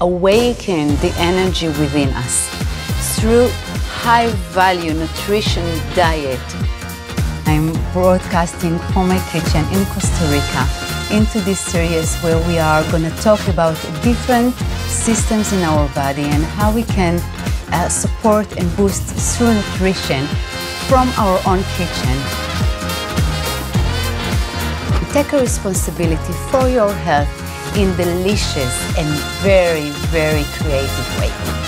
awaken the energy within us through high value nutrition diet. I'm broadcasting from my kitchen in Costa Rica into this series where we are going to talk about different systems in our body and how we can uh, support and boost through nutrition from our own kitchen. Take a responsibility for your health in delicious and very, very creative way.